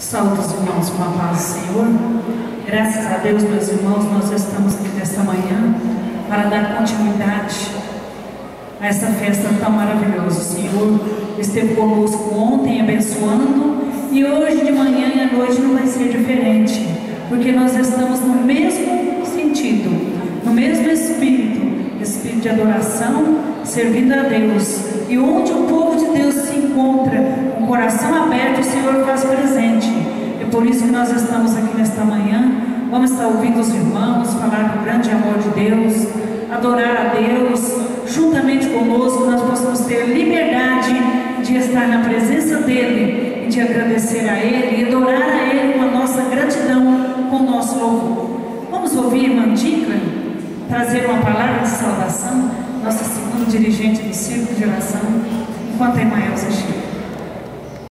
Saúde os irmãos com a paz do Senhor. Graças a Deus, meus irmãos, nós estamos aqui nesta manhã para dar continuidade a essa festa tão maravilhosa. O Senhor esteve conosco ontem abençoando e hoje de manhã e à noite não vai ser diferente, porque nós estamos no mesmo sentido, no mesmo espírito, espírito de adoração, servindo a Deus. E onde o povo de Deus se encontra, com o coração por isso que nós estamos aqui nesta manhã. Vamos estar ouvindo os irmãos, falar do grande amor de Deus, adorar a Deus, juntamente conosco, nós possamos ter liberdade de estar na presença dEle, de agradecer a Ele e adorar a Ele com a nossa gratidão, com o nosso louvor. Vamos ouvir, irmã Dica, trazer uma palavra de salvação, nossa segunda dirigente do Círculo de Oração, enquanto a irmã Elza chega.